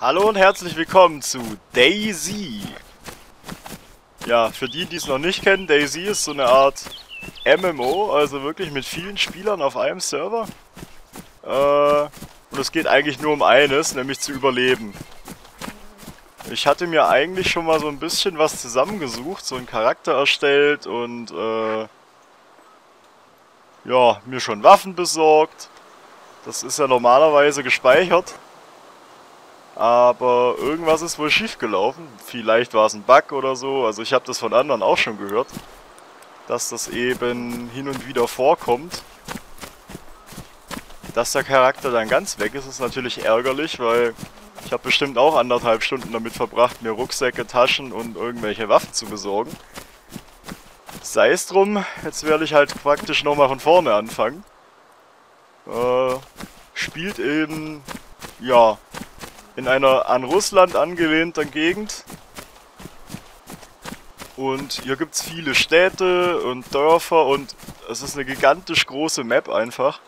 Hallo und herzlich willkommen zu Daisy. Ja, für die, die es noch nicht kennen, Daisy ist so eine Art MMO, also wirklich mit vielen Spielern auf einem Server. Äh, und es geht eigentlich nur um eines, nämlich zu überleben. Ich hatte mir eigentlich schon mal so ein bisschen was zusammengesucht, so einen Charakter erstellt und äh, ja, mir schon Waffen besorgt. Das ist ja normalerweise gespeichert. Aber irgendwas ist wohl schief gelaufen. Vielleicht war es ein Bug oder so. Also ich habe das von anderen auch schon gehört. Dass das eben hin und wieder vorkommt. Dass der Charakter dann ganz weg ist, ist natürlich ärgerlich, weil ich habe bestimmt auch anderthalb Stunden damit verbracht, mir Rucksäcke, Taschen und irgendwelche Waffen zu besorgen. Sei es drum, jetzt werde ich halt praktisch nochmal von vorne anfangen. Äh, spielt eben, ja, in einer an Russland angelehnten Gegend. Und hier gibt es viele Städte und Dörfer und es ist eine gigantisch große Map einfach.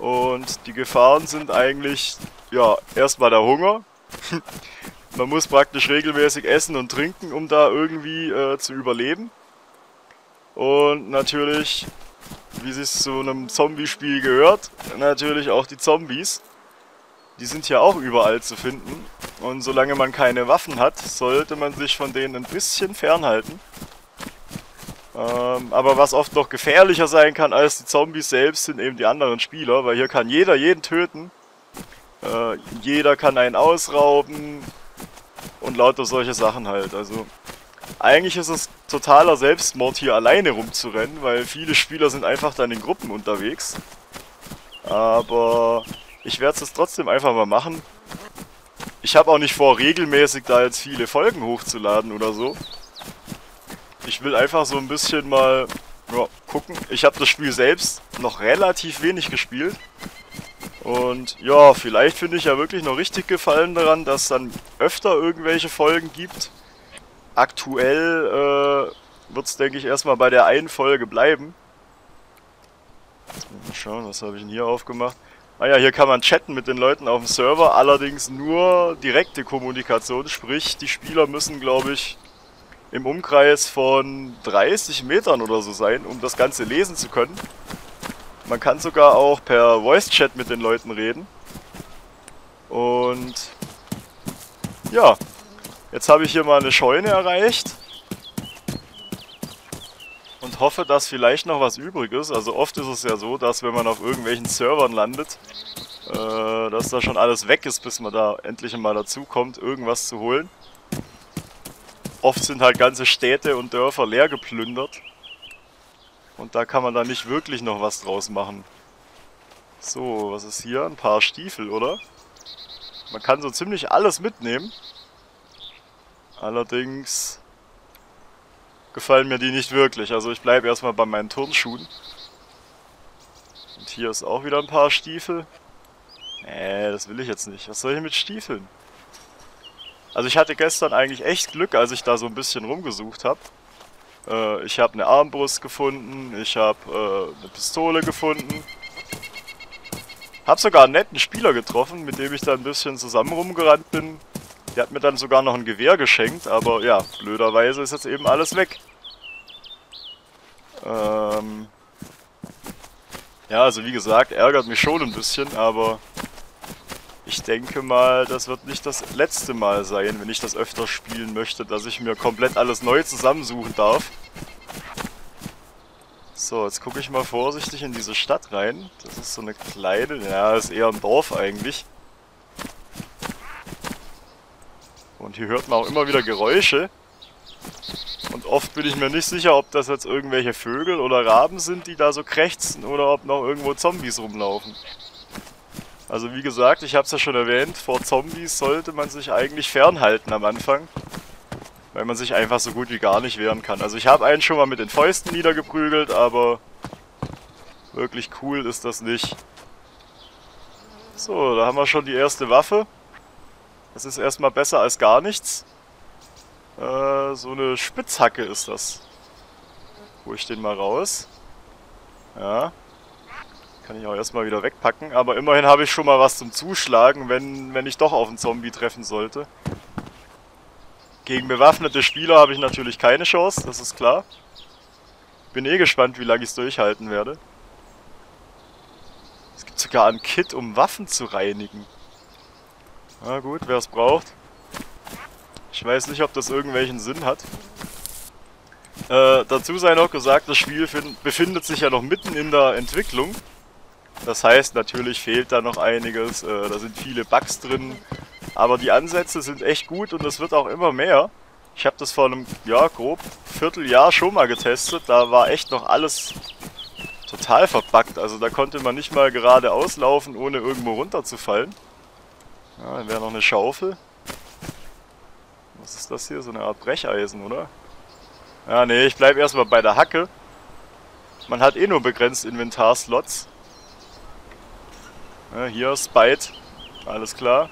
Und die Gefahren sind eigentlich, ja, erstmal der Hunger. Man muss praktisch regelmäßig essen und trinken, um da irgendwie äh, zu überleben. Und natürlich, wie es zu einem Zombie-Spiel gehört, natürlich auch die Zombies. Die sind ja auch überall zu finden. Und solange man keine Waffen hat, sollte man sich von denen ein bisschen fernhalten. Ähm, aber was oft noch gefährlicher sein kann als die Zombies selbst, sind eben die anderen Spieler, weil hier kann jeder jeden töten. Äh, jeder kann einen ausrauben und lauter solche Sachen halt. Also eigentlich ist es totaler Selbstmord hier alleine rumzurennen, weil viele Spieler sind einfach dann in Gruppen unterwegs. Aber ich werde es trotzdem einfach mal machen. Ich habe auch nicht vor, regelmäßig da jetzt viele Folgen hochzuladen oder so. Ich will einfach so ein bisschen mal ja, gucken. Ich habe das Spiel selbst noch relativ wenig gespielt. Und ja, vielleicht finde ich ja wirklich noch richtig Gefallen daran, dass dann öfter irgendwelche Folgen gibt. Aktuell äh, wird es, denke ich, erstmal bei der einen Folge bleiben. Mal schauen, was habe ich denn hier aufgemacht? Ah ja, hier kann man chatten mit den Leuten auf dem Server, allerdings nur direkte Kommunikation, sprich, die Spieler müssen, glaube ich, im Umkreis von 30 Metern oder so sein, um das Ganze lesen zu können. Man kann sogar auch per Voice-Chat mit den Leuten reden. Und ja, jetzt habe ich hier mal eine Scheune erreicht. Hoffe, dass vielleicht noch was übrig ist. Also oft ist es ja so, dass wenn man auf irgendwelchen Servern landet, äh, dass da schon alles weg ist, bis man da endlich mal dazu kommt, irgendwas zu holen. Oft sind halt ganze Städte und Dörfer leer geplündert. Und da kann man dann nicht wirklich noch was draus machen. So, was ist hier? Ein paar Stiefel, oder? Man kann so ziemlich alles mitnehmen. Allerdings gefallen mir die nicht wirklich. Also ich bleibe erstmal bei meinen Turnschuhen. Und hier ist auch wieder ein paar Stiefel. Nee, das will ich jetzt nicht. Was soll ich mit Stiefeln? Also ich hatte gestern eigentlich echt Glück, als ich da so ein bisschen rumgesucht habe. Äh, ich habe eine Armbrust gefunden, ich habe äh, eine Pistole gefunden. Hab sogar einen netten Spieler getroffen, mit dem ich da ein bisschen zusammen rumgerannt bin. Der hat mir dann sogar noch ein Gewehr geschenkt, aber ja, blöderweise ist jetzt eben alles weg. Ähm ja, also wie gesagt, ärgert mich schon ein bisschen, aber ich denke mal, das wird nicht das letzte Mal sein, wenn ich das öfter spielen möchte, dass ich mir komplett alles neu zusammensuchen darf. So, jetzt gucke ich mal vorsichtig in diese Stadt rein. Das ist so eine kleine, ja, ist eher ein Dorf eigentlich. Und hier hört man auch immer wieder Geräusche. Und oft bin ich mir nicht sicher, ob das jetzt irgendwelche Vögel oder Raben sind, die da so krächzen, oder ob noch irgendwo Zombies rumlaufen. Also wie gesagt, ich habe es ja schon erwähnt, vor Zombies sollte man sich eigentlich fernhalten am Anfang. Weil man sich einfach so gut wie gar nicht wehren kann. Also ich habe einen schon mal mit den Fäusten niedergeprügelt, aber wirklich cool ist das nicht. So, da haben wir schon die erste Waffe. Das ist erstmal besser als gar nichts. Äh, so eine Spitzhacke ist das. Hol ich den mal raus. Ja. Kann ich auch erstmal wieder wegpacken. Aber immerhin habe ich schon mal was zum Zuschlagen, wenn, wenn ich doch auf einen Zombie treffen sollte. Gegen bewaffnete Spieler habe ich natürlich keine Chance, das ist klar. Bin eh gespannt, wie lange ich es durchhalten werde. Es gibt sogar ein Kit, um Waffen zu reinigen. Na gut, wer es braucht. Ich weiß nicht, ob das irgendwelchen Sinn hat. Äh, dazu sei noch gesagt, das Spiel befindet sich ja noch mitten in der Entwicklung. Das heißt, natürlich fehlt da noch einiges, äh, da sind viele Bugs drin. Aber die Ansätze sind echt gut und es wird auch immer mehr. Ich habe das vor einem, ja, grob Vierteljahr schon mal getestet. Da war echt noch alles total verbuggt. Also da konnte man nicht mal geradeaus laufen, ohne irgendwo runterzufallen. Ja, dann wäre noch eine Schaufel. Was ist das hier? So eine Art Brecheisen, oder? Ja, nee, ich bleibe erstmal bei der Hacke. Man hat eh nur begrenzt Inventarslots. Ja, hier Spite. Alles klar.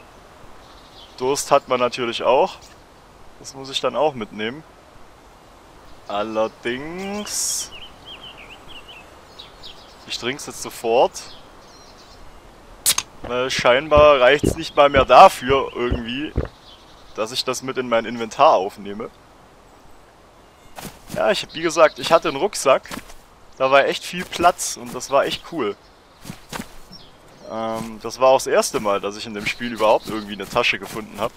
Durst hat man natürlich auch. Das muss ich dann auch mitnehmen. Allerdings... Ich trinke es jetzt sofort. Weil scheinbar reicht es nicht mal mehr dafür irgendwie, dass ich das mit in mein Inventar aufnehme. Ja, ich, wie gesagt, ich hatte einen Rucksack. Da war echt viel Platz und das war echt cool. Ähm, das war auch das erste Mal, dass ich in dem Spiel überhaupt irgendwie eine Tasche gefunden habe.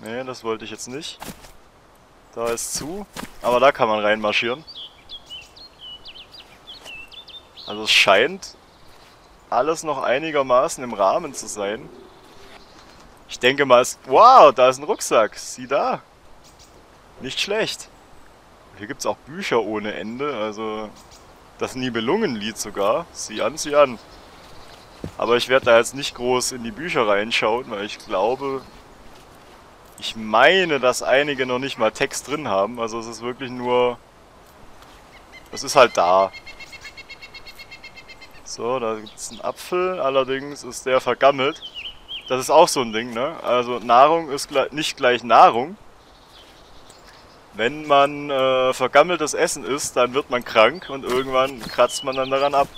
Nee, das wollte ich jetzt nicht. Da ist zu. Aber da kann man reinmarschieren. Also es scheint alles noch einigermaßen im Rahmen zu sein. Ich denke mal, es... Wow, da ist ein Rucksack. Sieh da. Nicht schlecht. Hier gibt es auch Bücher ohne Ende, also das Nibelungenlied sogar. Sieh an, sieh an. Aber ich werde da jetzt nicht groß in die Bücher reinschauen, weil ich glaube, ich meine, dass einige noch nicht mal Text drin haben. Also es ist wirklich nur... Es ist halt da. So, da gibt es einen Apfel, allerdings ist der vergammelt. Das ist auch so ein Ding, ne? Also Nahrung ist nicht gleich Nahrung. Wenn man äh, vergammeltes Essen isst, dann wird man krank und irgendwann kratzt man dann daran ab.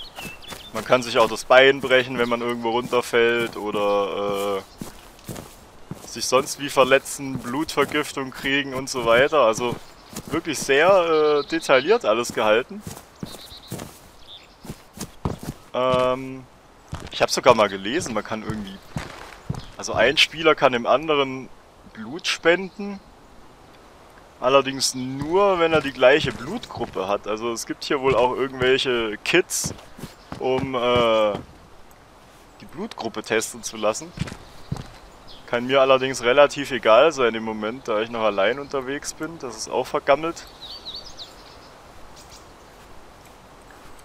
Man kann sich auch das Bein brechen, wenn man irgendwo runterfällt oder äh, sich sonst wie verletzen, Blutvergiftung kriegen und so weiter. Also wirklich sehr äh, detailliert alles gehalten. Ähm, ich habe sogar mal gelesen, man kann irgendwie... Also ein Spieler kann dem anderen Blut spenden Allerdings nur, wenn er die gleiche Blutgruppe hat. Also es gibt hier wohl auch irgendwelche Kits, um äh, die Blutgruppe testen zu lassen. Kann mir allerdings relativ egal sein im Moment, da ich noch allein unterwegs bin. Das ist auch vergammelt.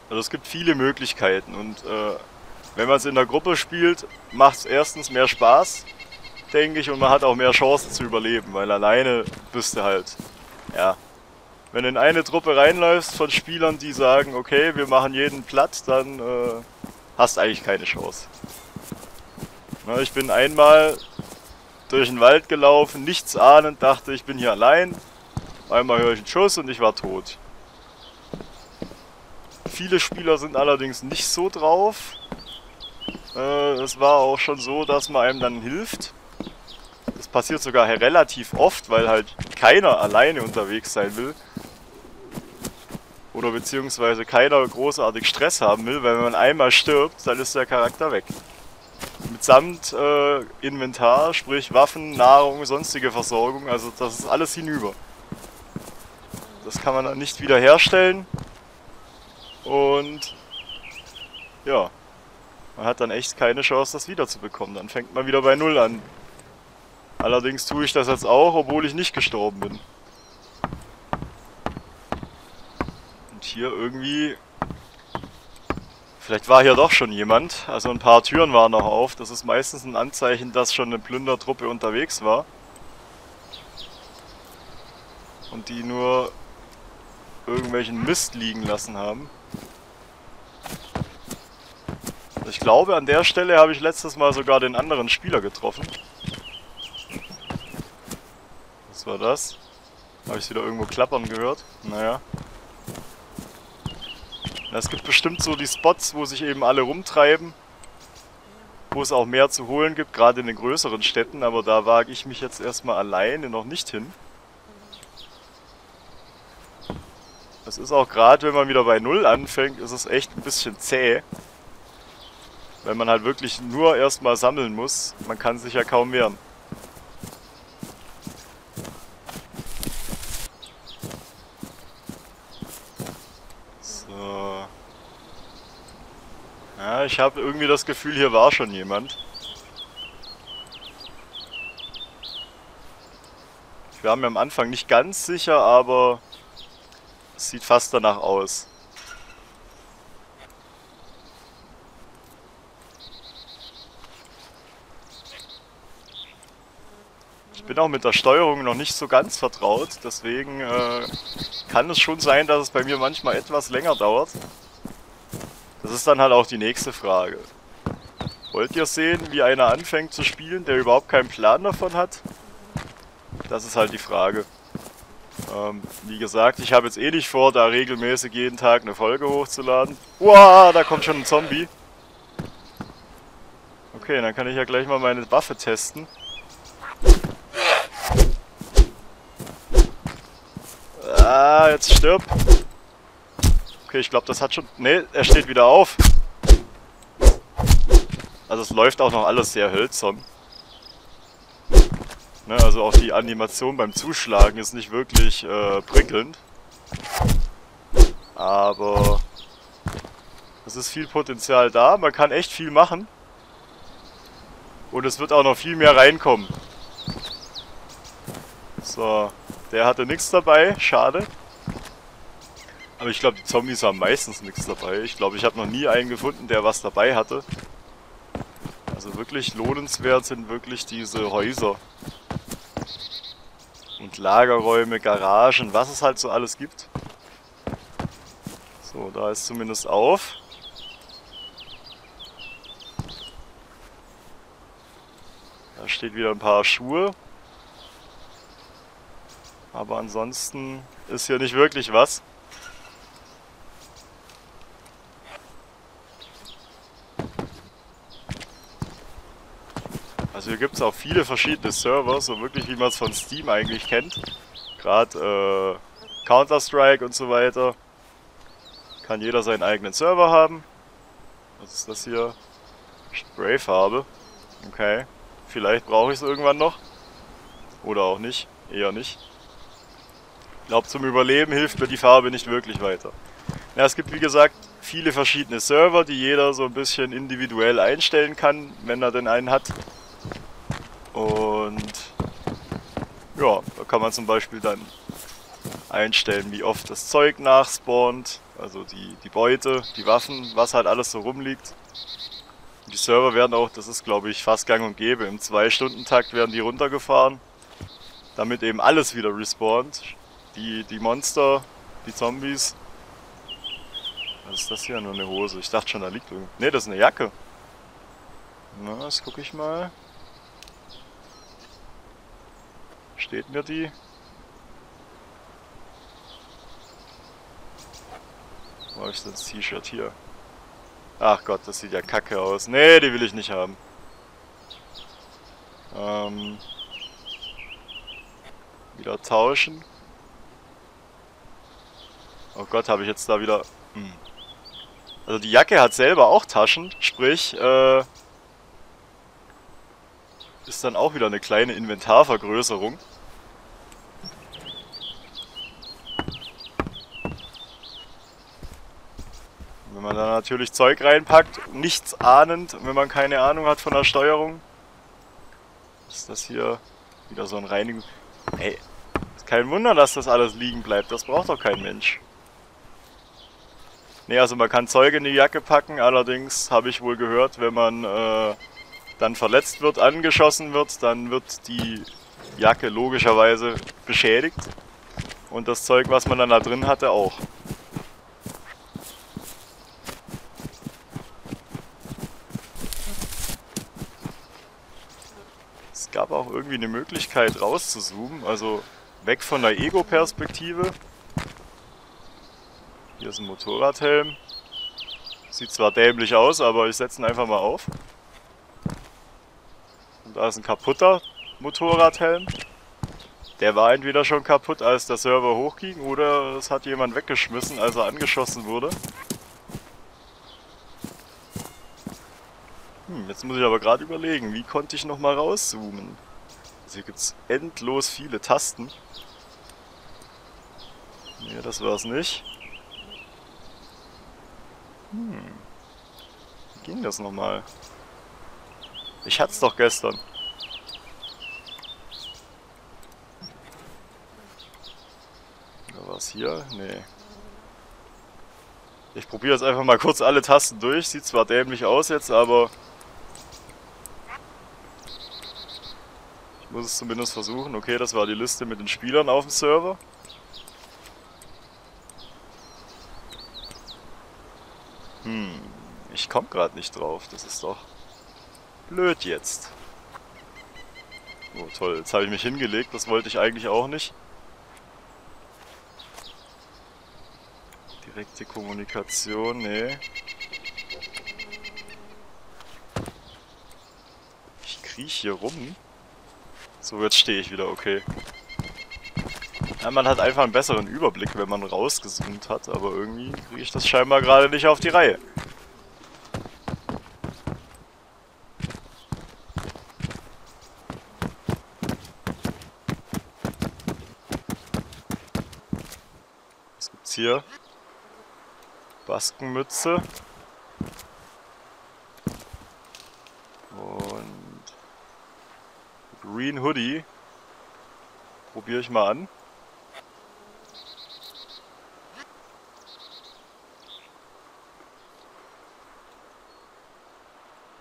Also es gibt viele Möglichkeiten und äh, wenn man es in der Gruppe spielt, macht es erstens mehr Spaß denke ich, und man hat auch mehr Chancen zu überleben, weil alleine bist du halt, ja. Wenn du in eine Truppe reinläufst von Spielern, die sagen, okay, wir machen jeden platt, dann äh, hast eigentlich keine Chance. Na, ich bin einmal durch den Wald gelaufen, nichts ahnend, dachte, ich bin hier allein. Einmal höre ich einen Schuss und ich war tot. Viele Spieler sind allerdings nicht so drauf. Äh, es war auch schon so, dass man einem dann hilft. Das passiert sogar relativ oft, weil halt keiner alleine unterwegs sein will. Oder beziehungsweise keiner großartig Stress haben will, weil wenn man einmal stirbt, dann ist der Charakter weg. Mitsamt äh, Inventar, sprich Waffen, Nahrung, sonstige Versorgung, also das ist alles hinüber. Das kann man dann nicht wieder herstellen. Und ja, man hat dann echt keine Chance, das wiederzubekommen. Dann fängt man wieder bei Null an. Allerdings tue ich das jetzt auch, obwohl ich nicht gestorben bin. Und hier irgendwie... Vielleicht war hier doch schon jemand. Also ein paar Türen waren noch auf. Das ist meistens ein Anzeichen, dass schon eine Plündertruppe unterwegs war. Und die nur irgendwelchen Mist liegen lassen haben. Ich glaube, an der Stelle habe ich letztes Mal sogar den anderen Spieler getroffen war das? Habe ich wieder irgendwo klappern gehört? Naja. Es gibt bestimmt so die Spots, wo sich eben alle rumtreiben. Wo es auch mehr zu holen gibt, gerade in den größeren Städten. Aber da wage ich mich jetzt erstmal alleine noch nicht hin. Es ist auch gerade, wenn man wieder bei Null anfängt, ist es echt ein bisschen zäh. Weil man halt wirklich nur erstmal sammeln muss. Man kann sich ja kaum wehren. So. Ja, ich habe irgendwie das Gefühl, hier war schon jemand. Ich war mir am Anfang nicht ganz sicher, aber es sieht fast danach aus. Bin auch mit der Steuerung noch nicht so ganz vertraut, deswegen äh, kann es schon sein, dass es bei mir manchmal etwas länger dauert. Das ist dann halt auch die nächste Frage. Wollt ihr sehen, wie einer anfängt zu spielen, der überhaupt keinen Plan davon hat? Das ist halt die Frage. Ähm, wie gesagt, ich habe jetzt eh nicht vor, da regelmäßig jeden Tag eine Folge hochzuladen. Uah, da kommt schon ein Zombie. Okay, dann kann ich ja gleich mal meine Waffe testen. Ah, jetzt stirb. Okay, ich glaube, das hat schon... Ne, er steht wieder auf. Also es läuft auch noch alles sehr hölzern. Ne, also auch die Animation beim Zuschlagen ist nicht wirklich äh, prickelnd. Aber es ist viel Potenzial da, man kann echt viel machen. Und es wird auch noch viel mehr reinkommen. So, der hatte nichts dabei, schade. Aber ich glaube, die Zombies haben meistens nichts dabei. Ich glaube, ich habe noch nie einen gefunden, der was dabei hatte. Also wirklich lohnenswert sind wirklich diese Häuser. Und Lagerräume, Garagen, was es halt so alles gibt. So, da ist zumindest auf. Da steht wieder ein paar Schuhe. Aber ansonsten ist hier nicht wirklich was. Also hier gibt es auch viele verschiedene Server, so wirklich wie man es von Steam eigentlich kennt. Gerade äh, Counter-Strike und so weiter. Kann jeder seinen eigenen Server haben. Was ist das hier? Sprayfarbe. Okay. Vielleicht brauche ich es irgendwann noch. Oder auch nicht. Eher nicht. Ich glaube, zum Überleben hilft mir die Farbe nicht wirklich weiter. Ja, es gibt wie gesagt viele verschiedene Server, die jeder so ein bisschen individuell einstellen kann, wenn er denn einen hat. Und ja, da kann man zum Beispiel dann einstellen, wie oft das Zeug nachspawnt, also die, die Beute, die Waffen, was halt alles so rumliegt. Die Server werden auch, das ist glaube ich fast gang und gäbe, im 2-Stunden-Takt werden die runtergefahren, damit eben alles wieder respawnt. Die, die Monster, die Zombies. Was ist das hier? Nur eine Hose. Ich dachte schon, da liegt irgendwo. Ne, das ist eine Jacke. Na, das gucke ich mal. Steht mir die? Wo ist das T-Shirt hier? Ach Gott, das sieht ja kacke aus. Nee, die will ich nicht haben. Ähm, wieder tauschen. Oh Gott, habe ich jetzt da wieder... Hm. Also die Jacke hat selber auch Taschen, sprich, äh, ist dann auch wieder eine kleine Inventarvergrößerung. Wenn man da natürlich Zeug reinpackt, nichts ahnend, wenn man keine Ahnung hat von der Steuerung. Ist das hier wieder so ein Reinigung... Ey, ist kein Wunder, dass das alles liegen bleibt. Das braucht doch kein Mensch. Ne, also man kann Zeug in die Jacke packen, allerdings habe ich wohl gehört, wenn man äh, dann verletzt wird, angeschossen wird, dann wird die Jacke logischerweise beschädigt. Und das Zeug, was man dann da drin hatte, auch. Es gab auch irgendwie eine Möglichkeit rauszuzoomen, also weg von der Ego-Perspektive. Hier ist ein Motorradhelm. Sieht zwar dämlich aus, aber ich setze ihn einfach mal auf. Und da ist ein kaputter Motorradhelm. Der war entweder schon kaputt, als der Server hochging, oder es hat jemand weggeschmissen, als er angeschossen wurde. Hm, jetzt muss ich aber gerade überlegen, wie konnte ich nochmal rauszoomen? Also hier gibt es endlos viele Tasten. Nee, das war's nicht. Hm. Wie ging das nochmal? Ich hatte es doch gestern. Oder was hier? Nee. Ich probiere jetzt einfach mal kurz alle Tasten durch. Sieht zwar dämlich aus jetzt, aber... Ich muss es zumindest versuchen. Okay, das war die Liste mit den Spielern auf dem Server. Hm, ich komme gerade nicht drauf. Das ist doch blöd jetzt. Oh toll, jetzt habe ich mich hingelegt. Das wollte ich eigentlich auch nicht. Direkte Kommunikation, nee. Ich kriech hier rum. So, jetzt stehe ich wieder, okay. Ja, man hat einfach einen besseren Überblick, wenn man rausgezoomt hat, aber irgendwie kriege ich das scheinbar gerade nicht auf die Reihe. Hier? Baskenmütze. Und Green Hoodie. Probiere ich mal an.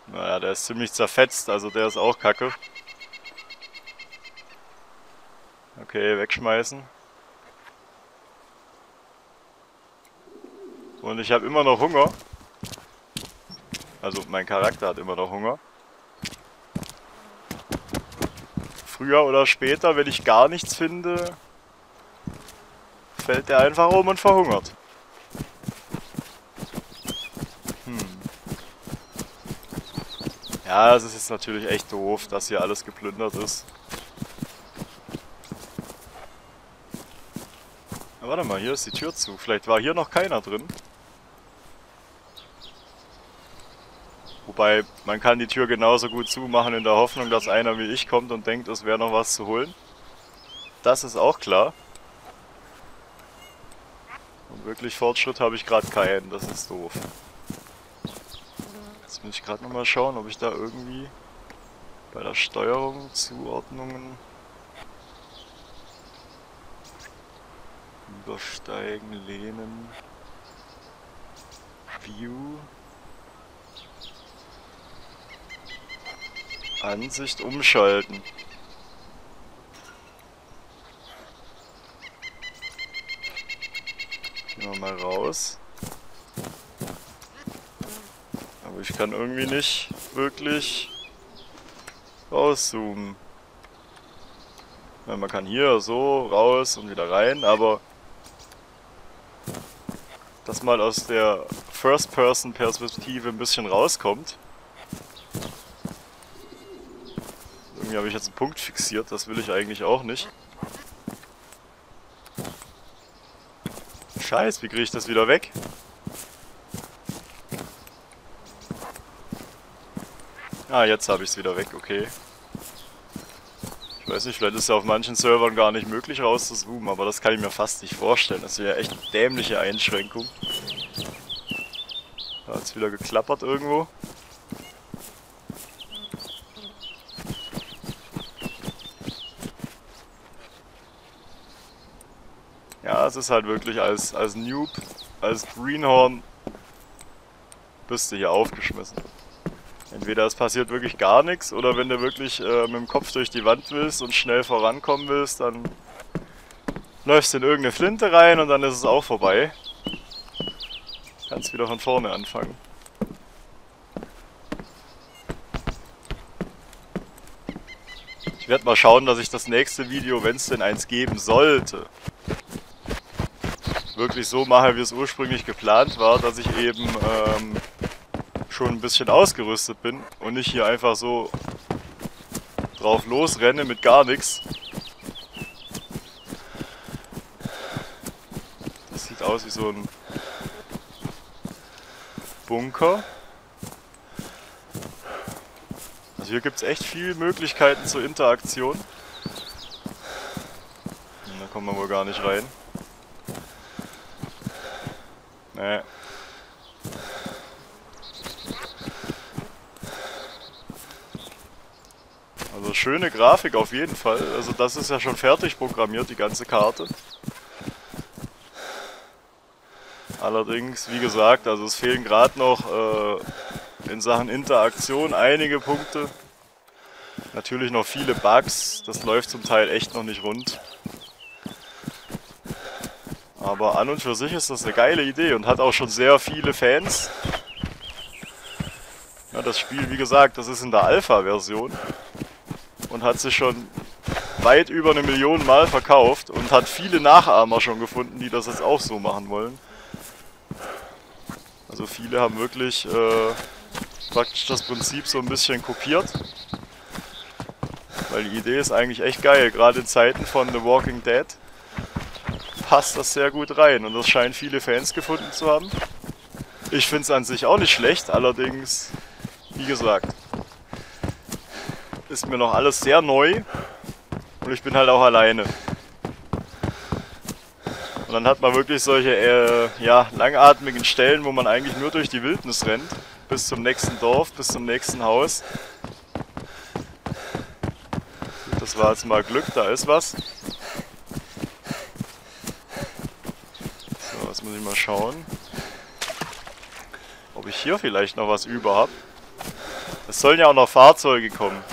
Naja, der ist ziemlich zerfetzt, also der ist auch kacke. Okay, wegschmeißen. Und ich habe immer noch Hunger. Also mein Charakter hat immer noch Hunger. Früher oder später, wenn ich gar nichts finde, fällt der einfach um und verhungert. Ja, es ist jetzt natürlich echt doof, dass hier alles geplündert ist. Warte mal, hier ist die Tür zu. Vielleicht war hier noch keiner drin. Wobei, man kann die Tür genauso gut zumachen in der Hoffnung, dass einer wie ich kommt und denkt, es wäre noch was zu holen. Das ist auch klar. Und wirklich Fortschritt habe ich gerade keinen, das ist doof. Jetzt muss ich gerade nochmal schauen, ob ich da irgendwie bei der Steuerung Zuordnungen übersteigen, lehnen, View, Ansicht umschalten. Gehen wir mal raus. Aber ich kann irgendwie nicht wirklich rauszoomen. Man kann hier so raus und wieder rein, aber dass mal aus der First-Person-Perspektive ein bisschen rauskommt. Irgendwie habe ich jetzt einen Punkt fixiert, das will ich eigentlich auch nicht. Scheiß, wie kriege ich das wieder weg? Ah, jetzt habe ich es wieder weg, okay. Ich weiß nicht, vielleicht ist ja auf manchen Servern gar nicht möglich rauszuzoomen, aber das kann ich mir fast nicht vorstellen. Das wäre echt eine dämliche Einschränkung. Da hat es wieder geklappert irgendwo. Ja, es ist halt wirklich als, als Noob, als Greenhorn bist du hier aufgeschmissen. Entweder es passiert wirklich gar nichts oder wenn du wirklich äh, mit dem Kopf durch die Wand willst und schnell vorankommen willst, dann läufst du in irgendeine Flinte rein und dann ist es auch vorbei. Kannst wieder von vorne anfangen. Ich werde mal schauen, dass ich das nächste Video, wenn es denn eins geben sollte, wirklich so mache, wie es ursprünglich geplant war, dass ich eben ähm, schon ein bisschen ausgerüstet bin und nicht hier einfach so drauf losrenne mit gar nichts. Das sieht aus wie so ein Bunker. Also hier gibt es echt viele Möglichkeiten zur Interaktion. Und da kommen wir wohl gar nicht rein. Nee. Also schöne Grafik auf jeden Fall. Also das ist ja schon fertig programmiert, die ganze Karte. Allerdings, wie gesagt, also es fehlen gerade noch äh, in Sachen Interaktion einige Punkte. Natürlich noch viele Bugs, das läuft zum Teil echt noch nicht rund. Aber an und für sich ist das eine geile Idee und hat auch schon sehr viele Fans. Ja, das Spiel, wie gesagt, das ist in der Alpha-Version und hat sich schon weit über eine Million Mal verkauft und hat viele Nachahmer schon gefunden, die das jetzt auch so machen wollen. Also viele haben wirklich äh, praktisch das Prinzip so ein bisschen kopiert. Weil die Idee ist eigentlich echt geil. Gerade in Zeiten von The Walking Dead passt das sehr gut rein. Und das scheinen viele Fans gefunden zu haben. Ich finde es an sich auch nicht schlecht, allerdings, wie gesagt, ist mir noch alles sehr neu. Und ich bin halt auch alleine. Und dann hat man wirklich solche äh, ja, langatmigen Stellen, wo man eigentlich nur durch die Wildnis rennt bis zum nächsten Dorf, bis zum nächsten Haus. Das war jetzt mal Glück, da ist was. So, jetzt muss ich mal schauen, ob ich hier vielleicht noch was über habe. Es sollen ja auch noch Fahrzeuge kommen.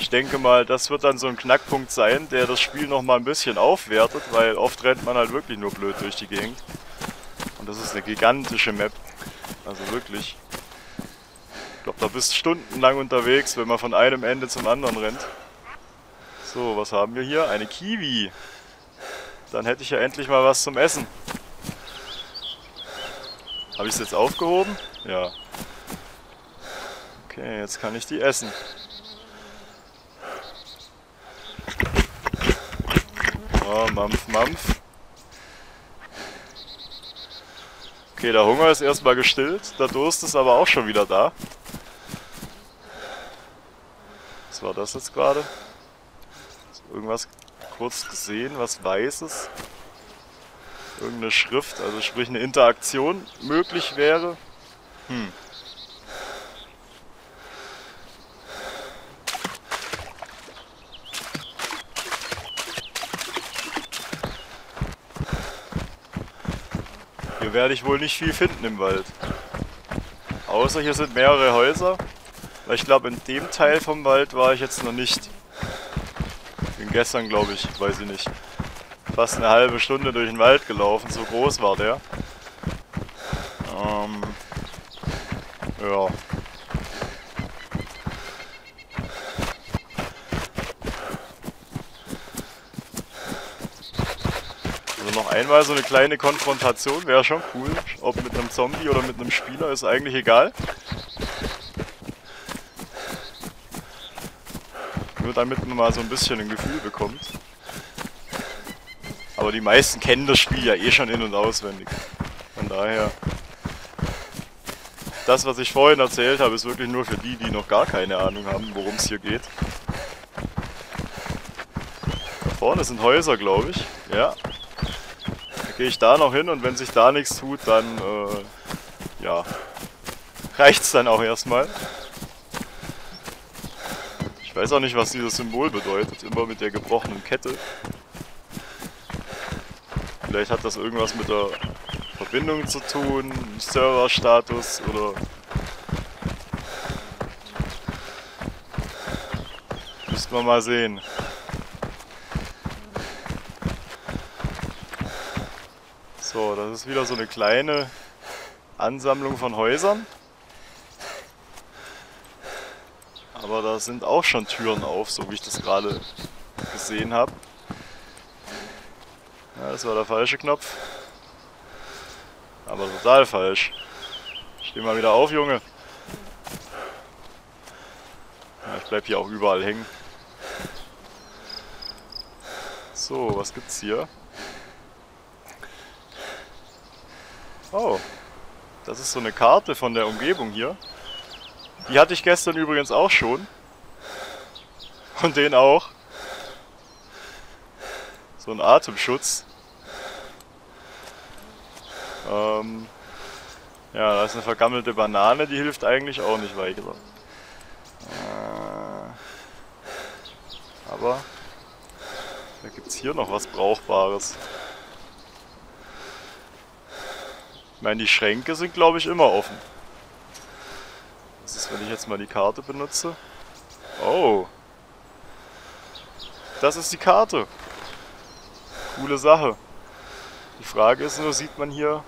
Ich denke mal, das wird dann so ein Knackpunkt sein, der das Spiel noch mal ein bisschen aufwertet, weil oft rennt man halt wirklich nur blöd durch die Gegend. Und das ist eine gigantische Map. Also wirklich. Ich glaube, da bist du stundenlang unterwegs, wenn man von einem Ende zum anderen rennt. So, was haben wir hier? Eine Kiwi. Dann hätte ich ja endlich mal was zum Essen. Habe ich es jetzt aufgehoben? Ja. Okay, jetzt kann ich die essen. Oh, Mampf, Mampf. Okay, der Hunger ist erstmal gestillt, der Durst ist aber auch schon wieder da. Was war das jetzt gerade? Irgendwas kurz gesehen, was Weißes. Irgendeine Schrift, also sprich eine Interaktion möglich wäre. Hm. Hier werde ich wohl nicht viel finden im Wald. Außer hier sind mehrere Häuser. Weil ich glaube, in dem Teil vom Wald war ich jetzt noch nicht. Bin gestern, glaube ich, weiß ich nicht, fast eine halbe Stunde durch den Wald gelaufen. So groß war der. Ähm, ja. einmal so eine kleine Konfrontation wäre schon cool. Ob mit einem Zombie oder mit einem Spieler, ist eigentlich egal. Damit man mal so ein bisschen ein Gefühl bekommt. Aber die meisten kennen das Spiel ja eh schon in- und auswendig. Von daher... Das, was ich vorhin erzählt habe, ist wirklich nur für die, die noch gar keine Ahnung haben, worum es hier geht. Da vorne sind Häuser, glaube ich. Ja, gehe ich da noch hin und wenn sich da nichts tut, dann äh, ja, reicht's dann auch erstmal. Ich weiß auch nicht, was dieses Symbol bedeutet, immer mit der gebrochenen Kette. Vielleicht hat das irgendwas mit der Verbindung zu tun, Serverstatus oder... Müssen wir mal sehen. So, das ist wieder so eine kleine Ansammlung von Häusern. Aber da sind auch schon Türen auf, so wie ich das gerade gesehen habe. Ja, das war der falsche Knopf. Aber total falsch. Steh mal wieder auf, Junge. Ja, ich bleib hier auch überall hängen. So, was gibt's hier? Oh. Das ist so eine Karte von der Umgebung hier. Die hatte ich gestern übrigens auch schon. Und den auch. So ein Atemschutz. Ähm, ja, da ist eine vergammelte Banane, die hilft eigentlich auch nicht weiter. Äh, aber da gibt es hier noch was Brauchbares. Ich meine, die Schränke sind, glaube ich, immer offen. Was ist, wenn ich jetzt mal die Karte benutze? Oh. Das ist die Karte. Coole Sache. Die Frage ist nur, sieht man hier...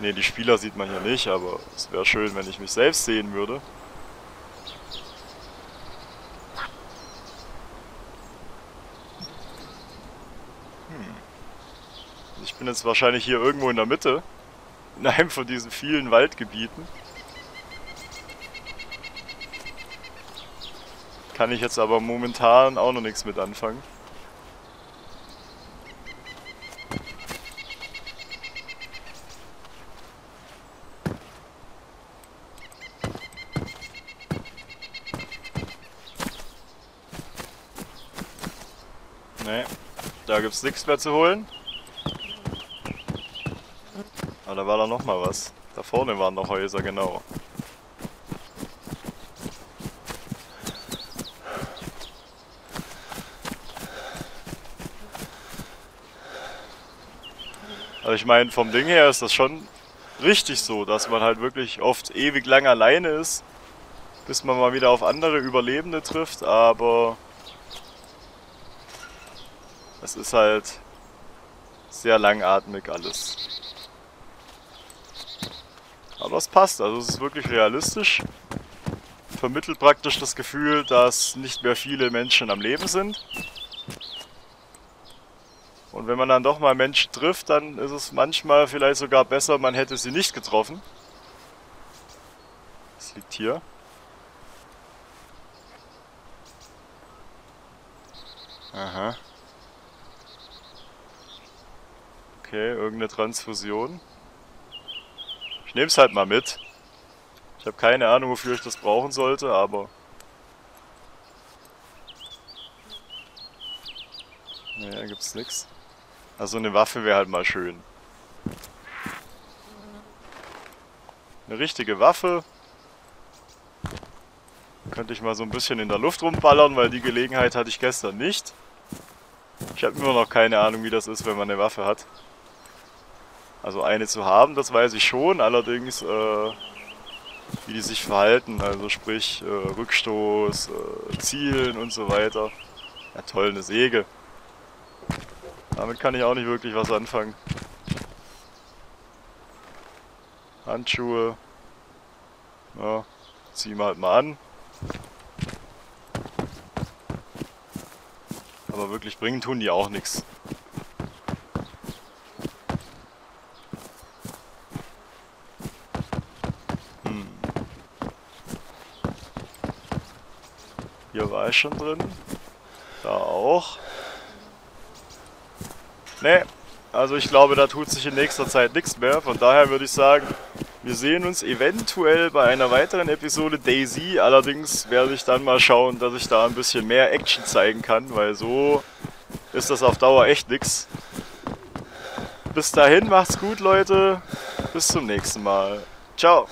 Ne, die Spieler sieht man hier nicht, aber es wäre schön, wenn ich mich selbst sehen würde. bin jetzt wahrscheinlich hier irgendwo in der Mitte. In einem von diesen vielen Waldgebieten. Kann ich jetzt aber momentan auch noch nichts mit anfangen. Ne, da gibt's nichts mehr zu holen. Ah, da war da noch mal was. Da vorne waren noch Häuser, genau. Also ich meine, vom Ding her ist das schon richtig so, dass man halt wirklich oft ewig lang alleine ist, bis man mal wieder auf andere Überlebende trifft, aber es ist halt sehr langatmig alles. Aber es passt, also es ist wirklich realistisch. Vermittelt praktisch das Gefühl, dass nicht mehr viele Menschen am Leben sind. Und wenn man dann doch mal Menschen trifft, dann ist es manchmal vielleicht sogar besser, man hätte sie nicht getroffen. Das liegt hier. Aha. Okay, irgendeine Transfusion. Ich nehme es halt mal mit. Ich habe keine Ahnung, wofür ich das brauchen sollte, aber... Naja, gibt's nix. Also eine Waffe wäre halt mal schön. Eine richtige Waffe. Könnte ich mal so ein bisschen in der Luft rumballern, weil die Gelegenheit hatte ich gestern nicht. Ich habe immer noch keine Ahnung, wie das ist, wenn man eine Waffe hat. Also eine zu haben, das weiß ich schon, allerdings äh, wie die sich verhalten, also sprich äh, Rückstoß, äh, Zielen und so weiter. Ja toll, eine Säge. Damit kann ich auch nicht wirklich was anfangen. Handschuhe. Ja, ziehen wir halt mal an. Aber wirklich bringen tun die auch nichts. War schon drin. Da auch. Ne, also ich glaube, da tut sich in nächster Zeit nichts mehr. Von daher würde ich sagen, wir sehen uns eventuell bei einer weiteren Episode Daisy. Allerdings werde ich dann mal schauen, dass ich da ein bisschen mehr Action zeigen kann, weil so ist das auf Dauer echt nix. Bis dahin, macht's gut, Leute. Bis zum nächsten Mal. Ciao.